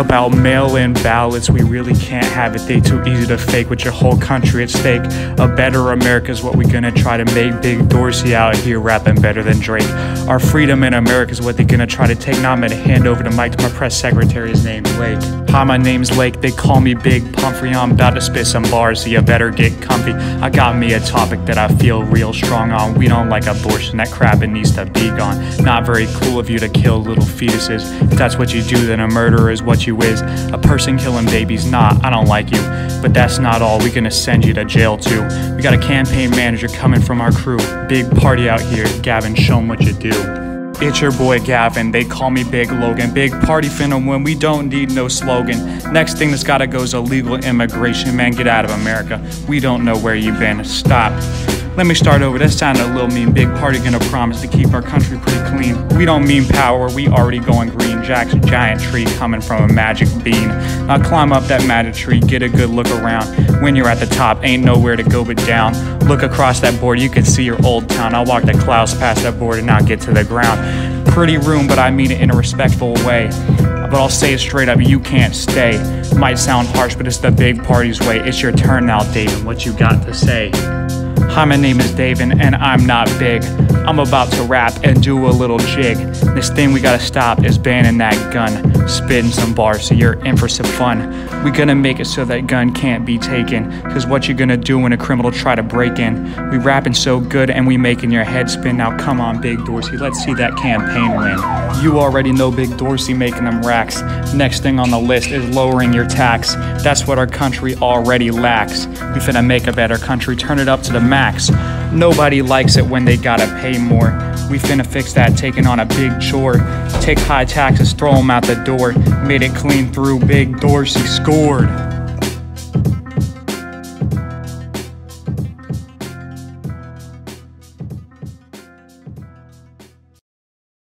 about mail in ballots. We really can't have it. They too easy to fake with your whole country at stake. A better America is what we're gonna try to make. Big Dorsey out here rapping better than Drake. Our freedom in America is what they're gonna try to take. Now I'm gonna hand over the mic to my press secretary. His name's Lake. Hi, my name's Lake. They call me Big Pumphrey. I'm about to spit some bars, so you better get comfy. I got me a topic that I feel real strong on. We don't like abortion. That crap it needs to be gone. Not very cool of you to kill little fetuses. If that's what you do, then a murderer is what you is. A person killing babies, nah, I don't like you. But that's not all, we gonna send you to jail too. We got a campaign manager coming from our crew. Big party out here, Gavin, show 'em what you do. It's your boy Gavin, they call me Big Logan. Big party finna when we don't need no slogan. Next thing that's gotta go is illegal immigration. Man, get out of America. We don't know where you've been. Stop. Let me start over. That sounded a little mean. Big party gonna promise to keep our country pretty clean. We don't mean power, we already going green. Jack's a giant tree coming from a magic bean. Now climb up that magic tree, get a good look around. When you're at the top, ain't nowhere to go but down. Look across that board, you can see your old town. I'll walk the clouds past that board and not get to the ground. Pretty room, but I mean it in a respectful way. But I'll say it straight up, you can't stay. Might sound harsh, but it's the big party's way. It's your turn now, David. What you got to say? Hi, my name is David, and I'm not big. I'm about to rap and do a little jig. This thing we gotta stop is banning that gun. Spitting some bars so you're in for some fun. We gonna make it so that gun can't be taken. Cause what you gonna do when a criminal try to break in? We rapping so good and we making your head spin. Now come on, Big Dorsey, let's see that campaign win. You already know Big Dorsey making them racks. Next thing on the list is lowering your tax. That's what our country already lacks. We finna make a better country, turn it up to the max. Nobody likes it when they gotta pay more. We finna fix that, taking on a big chore. Take high taxes, throw 'em out the door. Made it clean through, Big Dorsey scored.